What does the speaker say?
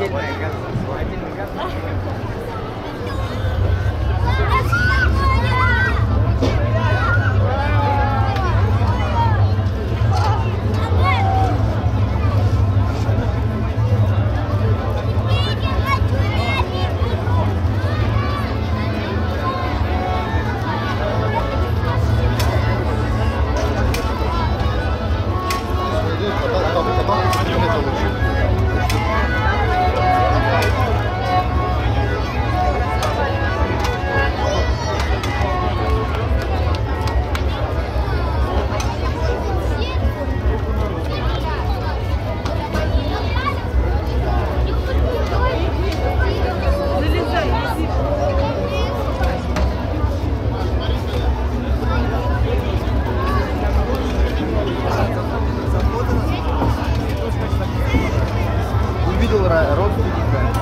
didn't make up. I didn't make up. видел родственника.